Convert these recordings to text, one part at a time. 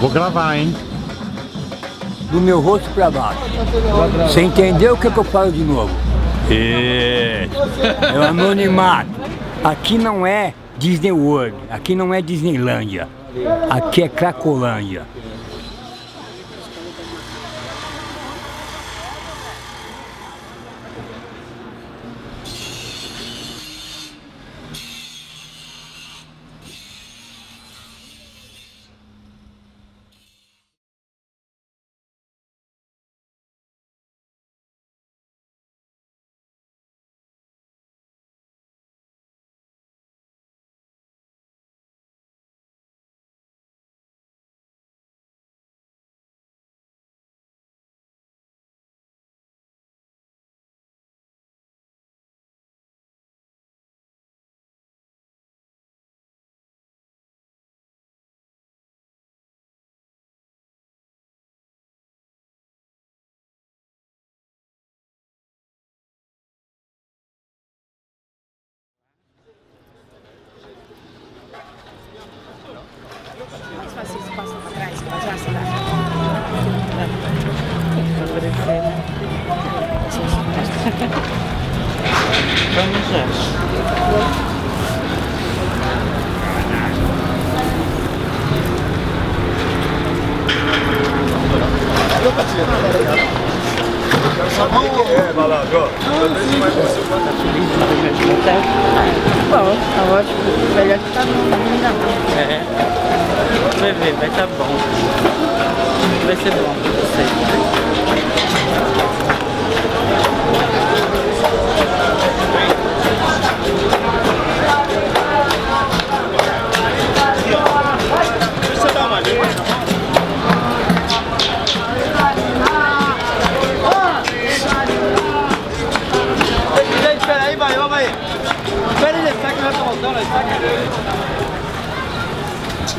Vou gravar, hein? Do meu rosto pra baixo. Você entendeu o que, que eu falo de novo? Isso. É o anonimato. Aqui não é Disney World, aqui não é Disneylândia. Aqui é Cracolândia. Bom, tá ótimo. Melhor que tá bom, ainda não. É. Vai ver, vai tá bom. Vai ser bom pra você.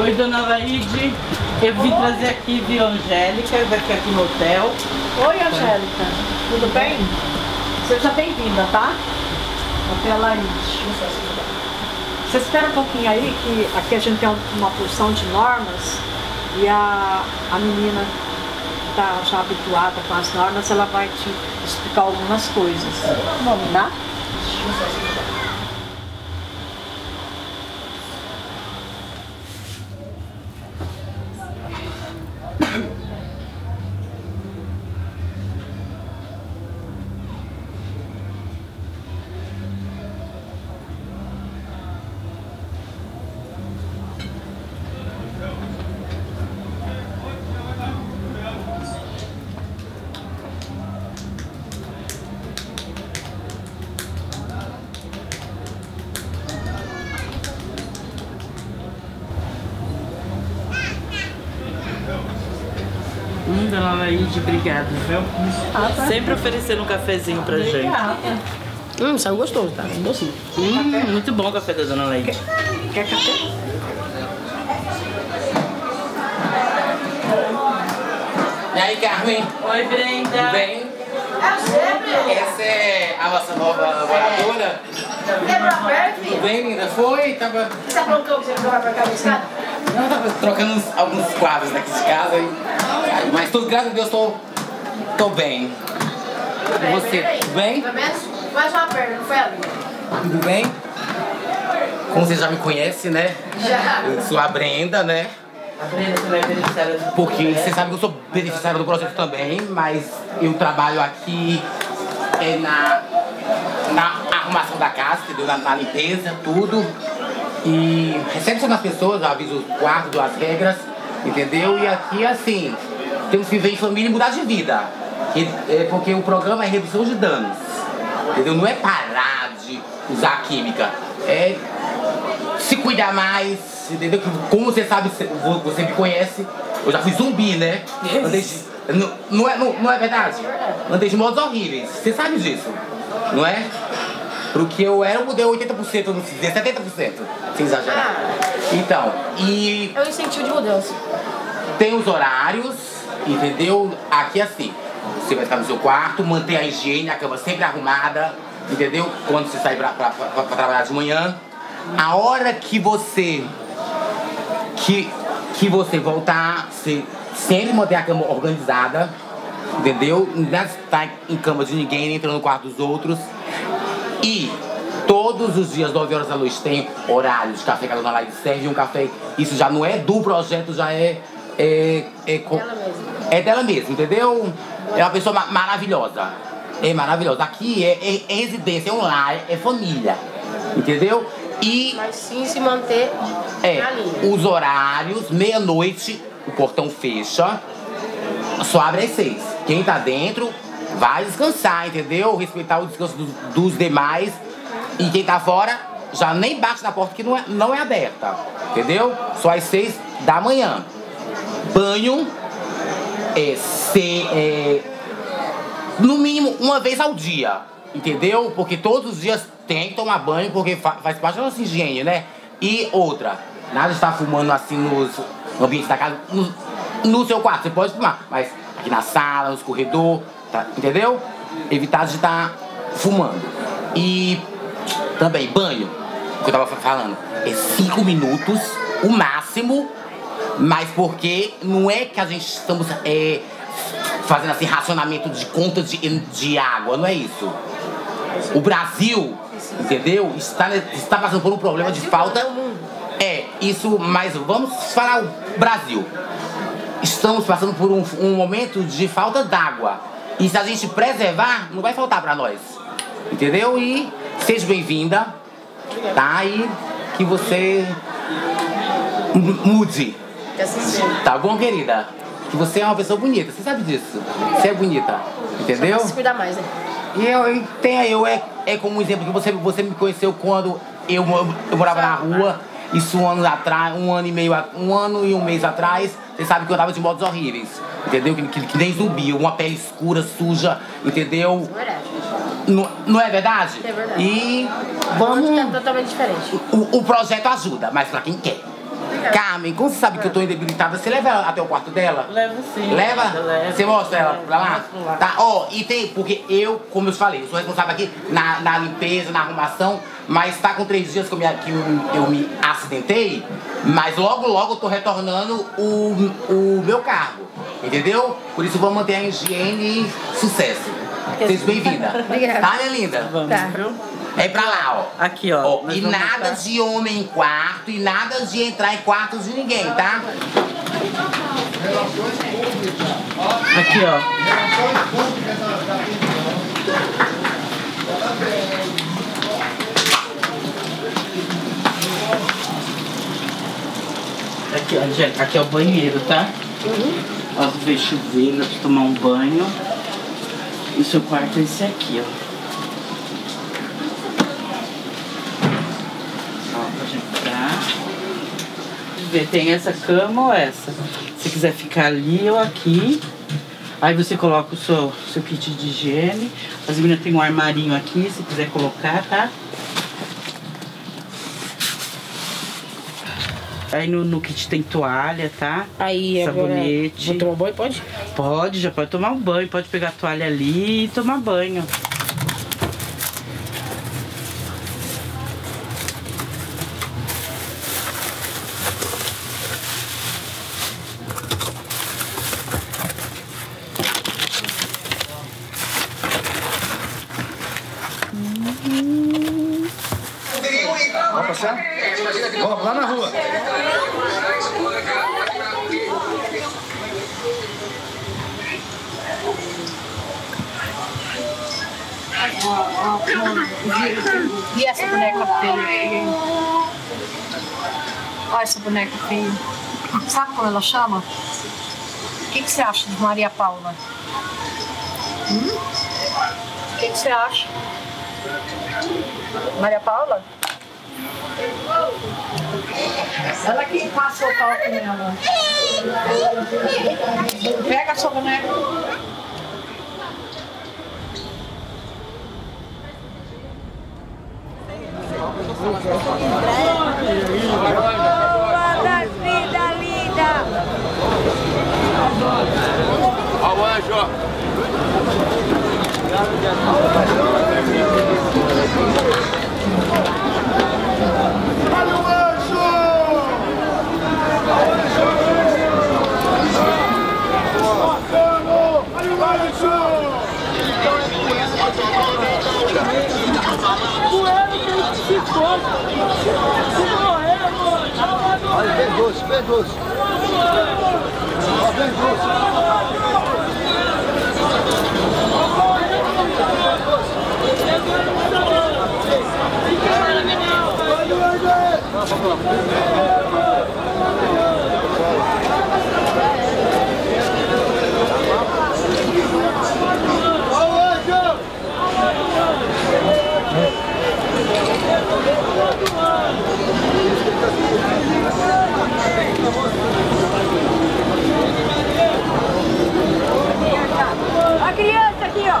Oi, dona Laide. Eu vim trazer aqui de Angélica, daqui aqui no hotel. Oi, Angélica. Tudo bem? Seja bem-vinda, tá? Até lá, Você espera um pouquinho aí, que aqui a gente tem uma porção de normas e a, a menina tá já habituada com as normas, ela vai te explicar algumas coisas. Vamos dona Laide, obrigado, viu? Sempre oferecendo um cafezinho pra gente. Hum, saiu gostoso, tá? Docinho. Hum, muito bom o café da dona Laide. Quer café? E aí, Carmen? Oi, Brenda. Tudo bem? Essa é a nossa nova moradora. Tudo bem, linda? Foi? Tava... Você tá falando que você vai pra cá buscar? Não, tava trocando uns- alguns quadros daqui de casa. e- Mas tudo, graças a Deus, tô, tô bem. E você, tudo bem? Mais uma perna, não foi ali? Tudo bem? Como você já me conhece, né? Já. Eu sou a Brenda, né? A Brenda, você vai beneficiária do Porque você sabe que eu sou beneficiário do projeto também, mas eu trabalho aqui é, na, na arrumação da casa, entendeu? Na, na limpeza, tudo. E recepciona as pessoas, avisa o quarto, as regras, entendeu? E aqui assim, temos que viver em família e mudar de vida. É porque o programa é redução de danos. Entendeu? Não é parar de usar química. É se cuidar mais, entendeu? Como você sabe, você me conhece, eu já fui zumbi, né? Andei de- não, não, é, não, não é verdade? Andei de modos horríveis. Você sabe disso, não é? Pro que eu era, eu mudei 80%, não sei dizer 70%, sem exagerar. Então, e É um incentivo de mudança. tem os horários, entendeu? Aqui é assim, você vai estar no seu quarto, manter a higiene, a cama sempre arrumada, entendeu? Quando você pra- pra trabalhar de manhã. A hora que você que, que você voltar, você sempre manter a cama organizada, entendeu? Não estar em cama de ninguém, nem entrando no quarto dos outros. E todos os dias, 9 horas da noite, tem horário de café que a dona Laide serve um café. Isso já não é do projeto, já é. É, é, co- Dela mesma. É dela mesma, entendeu? É uma pessoa ma- maravilhosa. É maravilhosa. Aqui é, é- é residência, é um lar, é família. Entendeu? E Mas sim se manter é, na linha. os horários, meia-noite, o portão fecha, só abre às seis. Quem tá dentro vai descansar, entendeu? Respeitar o descanso dos, dos demais. E quem tá fora já nem bate na porta que não é, não é aberta. Entendeu? Só às seis da manhã. Banho é, se, é no mínimo uma vez ao dia, entendeu? Porque todos os dias tem que tomar banho, porque fa- faz parte da nossa higiene, né? E outra, nada de estar fumando assim nos no ambiente da casa, no, no seu quarto, você pode fumar, mas aqui na sala, nos corredor, tá, entendeu? Evitar de estar fumando. E também, banho, que eu tava fa- falando, é cinco minutos, o máximo, mas porque não é que a gente estamos é, fazendo assim racionamento de conta de, de água, não é isso. O Brasil, entendeu? Está, está passando por um problema de falta. É, isso, mas vamos falar o Brasil. Estamos passando por um, um momento de falta d'água. E se a gente preservar, não vai faltar pra nós. Entendeu? E seja bem-vinda, tá? E que você mu- mude. Que seja. Tá bom, querida? Que você é uma pessoa bonita, você sabe disso. Você é bonita, entendeu? Se cuidar mais, né? E eu, e tem eu, é, é como um exemplo que você, você me conheceu quando eu, eu morava na rua, isso anos atrás, um ano e meio, um ano e um mês atrás, você sabe que eu tava de modos horríveis, entendeu? Que, que, que nem zumbi, uma pele escura, suja, entendeu? Verdade. Não, não é verdade? É verdade. E vamos. tá totalmente diferente. O, o projeto ajuda, mas pra quem quer. Carmen, como você sabe que eu tô indebilitada, você leva ela até o quarto dela? Leva sim. Leva? Leva. Você mostra ela pra lá? lá. Tá, ó, e tem, porque eu, como eu te falei, eu sou responsável aqui na, na limpeza, na arrumação, mas tá com três dias que eu me, que eu, eu me acidentei, mas logo, logo eu tô retornando o, o meu cargo, entendeu? Por isso vamos manter a higiene e sucesso. Seja bem-vinda. Obrigada. Tá, minha linda? Vamos, Tá. Viu? É pra lá, ó. Aqui, ó. Ó, e nada mostrar. de homem em quarto e nada de entrar em quartos de ninguém, tá? Aqui, ó. Aqui, ó, Angélica, aqui é o banheiro, tá? Ó, você chuveiro pra tomar um banho. E o seu quarto é esse aqui. Ó, pode entrar. Ver, tem essa cama ou essa? Se quiser ficar ali ou aqui. Aí você coloca o seu, seu kit de higiene. As meninas tem um armarinho aqui, se quiser colocar, tá? Aí no, no kit tem toalha, tá? Aí. Sabonete. Vou tomar banho, pode? Pode, já pode tomar um banho, pode pegar a toalha ali e tomar banho. Passear? Vamos lá na rua. E essa boneca dele? levar essa boneca feia. Sabe como ela chama? O que, que você acha de Maria Paula? Hum? O que, que você acha? Maria Paula? Ela que passou o palco nela. Pega a sua boneca. das vida linda! Ó, o anjo, ó. Olha, bem doce, bem doce. Ó, bem doce. A criança aqui, ó!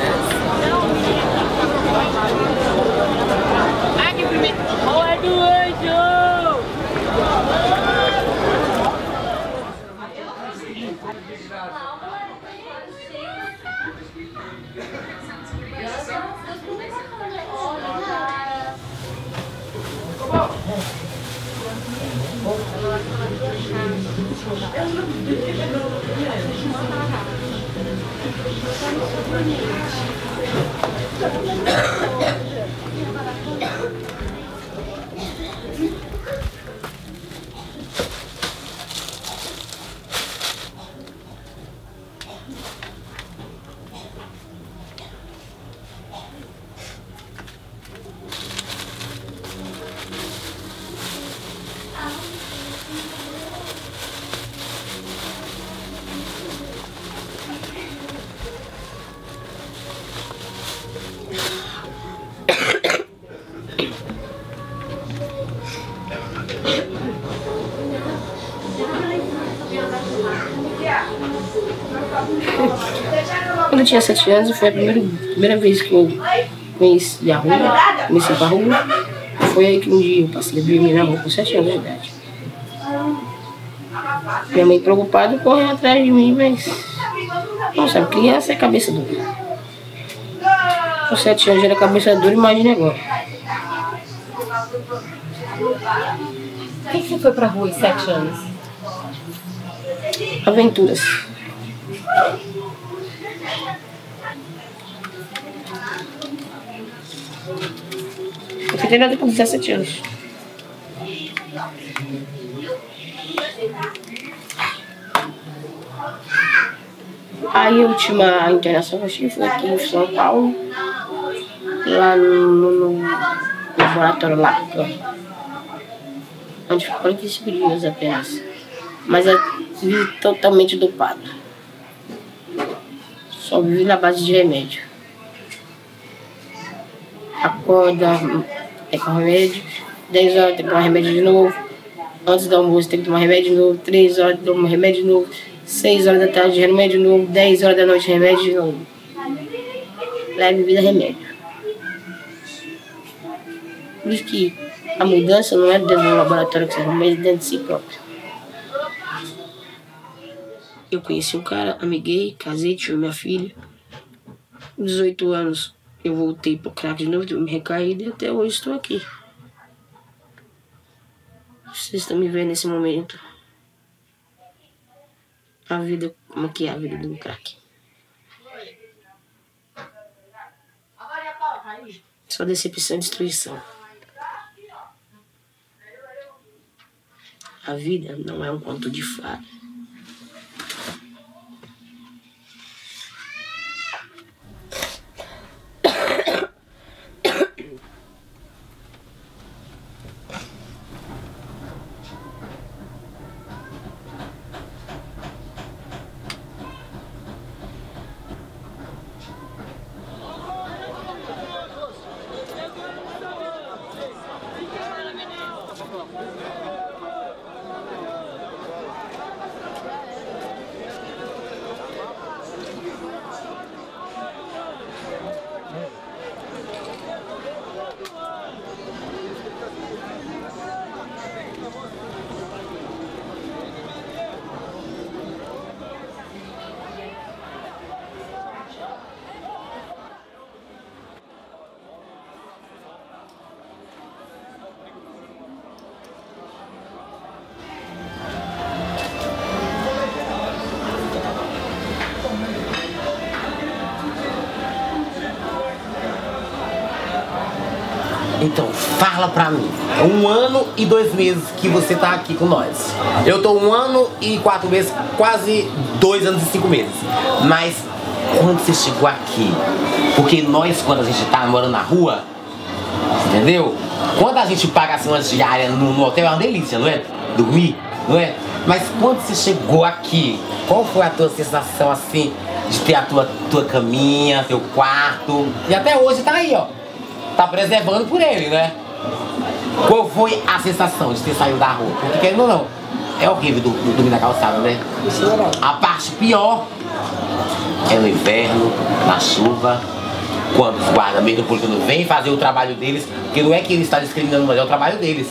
tinha sete anos, foi a primeira, primeira vez que eu conheci a rua, comecei pra rua. Foi aí que um dia eu passei a dormir na rua com sete anos de idade. Minha mãe preocupada correu atrás de mim, mas. Não sabe, criança é cabeça dura. Com sete anos já era cabeça dura, imagina agora. Por que que você foi pra rua aos sete anos? Aventuras. Fui treinada com 17 anos. Aí a última internação que foi aqui em São Paulo, lá no, no laboratório lá, onde ficou 45 dias apenas. Mas eu vivi totalmente dopado. Só vivi na base de remédio. Acorda, é com remédio, 10 horas tem que tomar remédio de novo, antes do almoço tem que tomar remédio de novo, 3 horas toma remédio de novo, 6 horas da tarde remédio de novo, 10 horas da noite remédio de novo. Lá é bebida remédio. Por isso que a mudança não é dentro do laboratório que você arruma, é dentro de si próprio. Eu conheci um cara, amiguei, casei, tive minha filha. Com 18 anos eu voltei pro crack de novo, me recaí e até hoje estou aqui. Vocês estão me vendo nesse momento. A vida, como que é a vida do crack? Só decepção e destruição. A vida não é um conto de fada. Então, fala pra mim. Um ano e dois meses que você tá aqui com nós. Eu tô um ano e quatro meses, quase dois anos e cinco meses. Mas quando você chegou aqui, porque nós, quando a gente tá morando na rua, entendeu? Quando a gente paga assim uma diária no, no hotel é uma delícia, não é? Dormir, não é? Mas quando você chegou aqui, qual foi a tua sensação assim de ter a tua, tua caminha, teu quarto? E até hoje tá aí, ó. Tá preservando por ele, né? Qual foi a sensação de ter saído da rua? Porque querendo ou não, é horrível do- do- dormir na calçada, né? A parte pior é no inverno, na chuva, quando os guardas metropolitanos vêm fazer o trabalho deles, porque não é que eles estão discriminando, mas é o trabalho deles.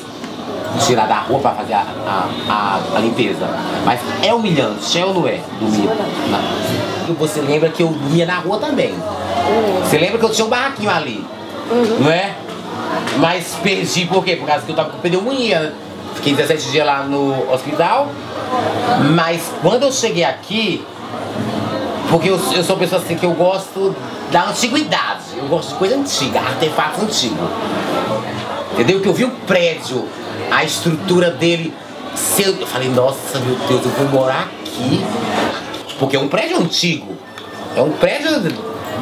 Tirar da rua para fazer a, a, a- a limpeza. Mas é humilhante, é ou não é? Dormir. você lembra que eu dormia na rua também. Você lembra que eu tinha um barraquinho ali? Não é? Mas perdi por quê? Por causa que eu tava com pneumonia. Fiquei 17 dias lá no hospital. Mas quando eu cheguei aqui, porque eu, eu sou uma pessoa assim que eu gosto da antiguidade. Eu gosto de coisa antiga, artefato antigo. Entendeu? Que eu vi o prédio, a estrutura dele. eu falei, nossa, meu Deus, eu vou morar aqui. Porque é um prédio antigo. É um prédio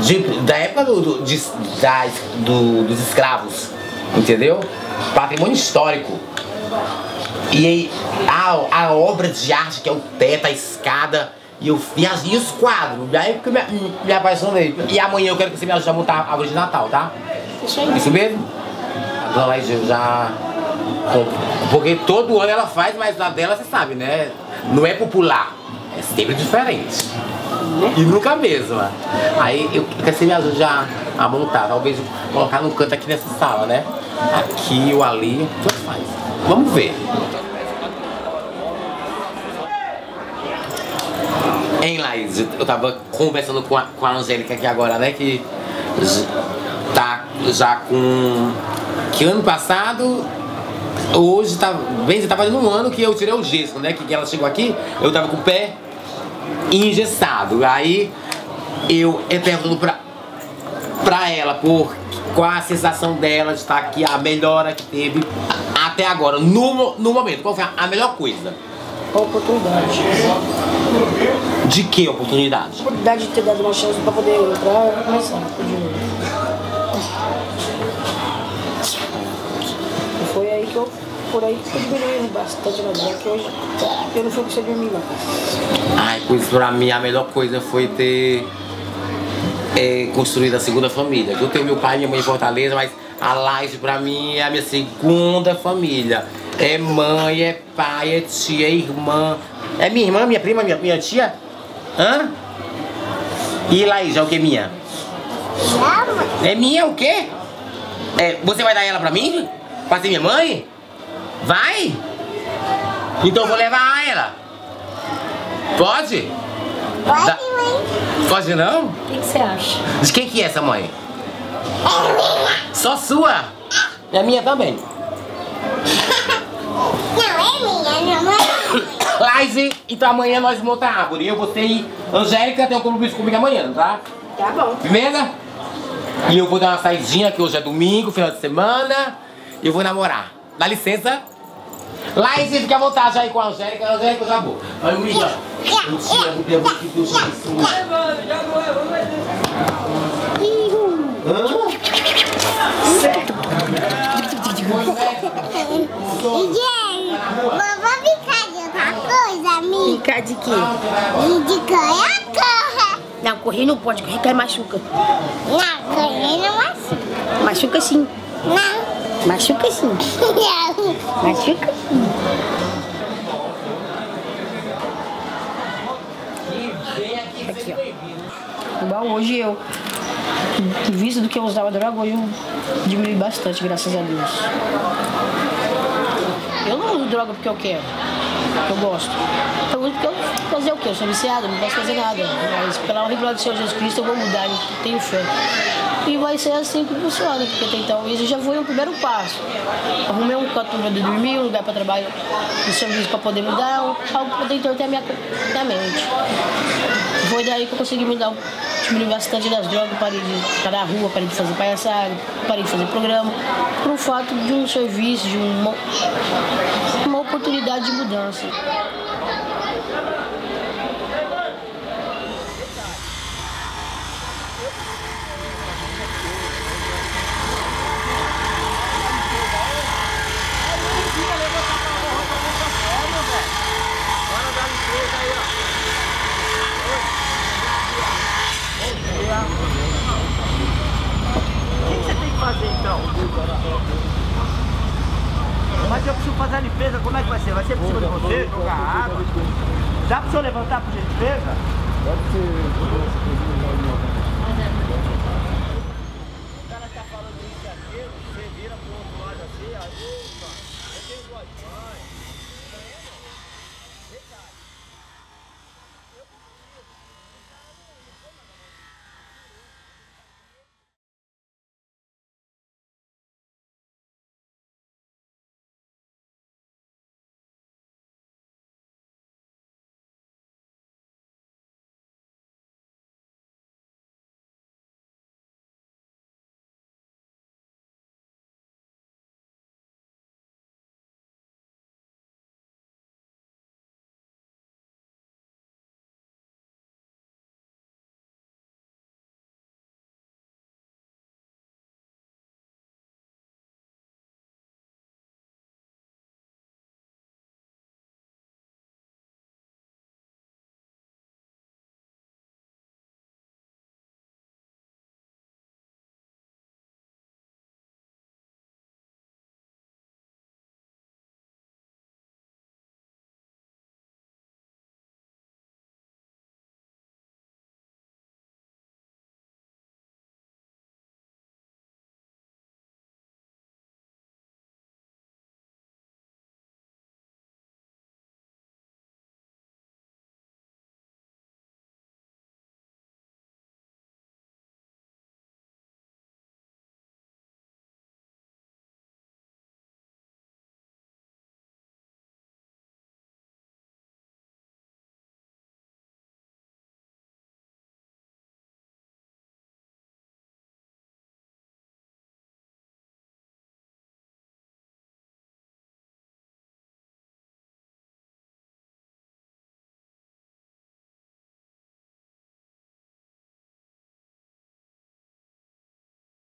de- da época do, do- de- das- do- dos escravos. Entendeu? Patrimônio histórico. E aí, a, a obra de arte, que é o teto, a escada, e, eu, e os quadros. E aí que eu me, me apaixonei. E amanhã eu quero que você me ajude a montar a árvore de Natal, tá? Isso aí. Isso mesmo? A dona Laís eu já. Porque todo ano ela faz, mas a dela você sabe, né? Não é popular. É sempre diferente. E nunca mesma. Aí eu quero que você me ajude a, montar. Talvez colocar no canto aqui nessa sala, né? Aqui ou ali, faz. Vamos ver. Hein, Laís? Eu tava conversando com a, com a Angélica aqui agora, né? Que tá já com. Que ano passado. Hoje tá. Bem, tá fazendo um ano que eu tirei o gesso, né? Que ela chegou aqui, eu tava com o pé engessado. Aí eu eu perguntando pra, pra ela por qual a sensação dela de estar aqui, a melhora que teve até agora, no, no momento. Qual foi a- a melhor coisa? A oportunidade. De que oportunidade? A oportunidade de ter dado uma chance pra poder entrar e começar Por aí que eu diminuí bastante na droga, que hoje eu não fui conseguir dormir não. Ai, pois pra mim a melhor coisa foi ter é, construído a segunda família. Eu tenho meu pai e minha mãe em Fortaleza, mas a Laje pra mim é a minha segunda família. É mãe, é pai, é tia, é irmã. É minha irmã, minha prima, minha, minha tia? Hã? E Laís, é o que minha? É minha o quê? É, você vai dar ela pra mim? Pra ser minha mãe? Vai? Então eu vou levar ela. Pode? Pode, Dá- Pode não? O que que você acha? De quem que é essa mãe? Só sua? É minha também. Não, é minha, minha mãe. Laise, então amanhã nós vamos montar a árvore. Eu, você e Angélica tem um compromisso comigo amanhã, tá? Tá bom. Firmeza? E eu vou dar uma saidinha, que hoje é domingo, final de semana. E eu vou namorar. Dá licença. Lá em cima fica à vontade aí com a Angélica, a Angélica já vou. Aí o Ida. Eu te levo, eu vou te deixar isso. Gente, vamos ficar de outra coisa, amiga? Ficar de quê? De correr, corre. Não, correr não pode, correr cai machuca. Não, correr não machuca. Machuca sim. Não. Machuca sim. Machuca sim. Aqui, ó. Igual hoje eu, em vista do que eu usava droga, hoje eu diminui bastante, graças a Deus. Eu não uso droga porque eu quero, porque eu gosto. Eu uso porque eu fazer o quê? Eu sou viciado, não posso fazer nada. Mas pela honra e glória do Senhor Jesus Cristo eu vou mudar, eu tenho fé. E vai ser assim que funciona, porque até então isso já foi um primeiro passo. Arrumei um canto para dormir, um lugar para trabalhar, um serviço para poder mudar, algo para poder entortar a minha, minha mente. Foi daí que eu consegui mudar, diminuir bastante das drogas, parei de ficar na rua, parei de fazer palhaçada, parei de fazer programa, por um fato de um serviço, de uma, uma oportunidade de mudança. O que que você tem que fazer então? Mas eu preciso fazer a limpeza, como é que vai ser? Vai ser por cima de você, jogar água? Dá pro senhor levantar por gentileza?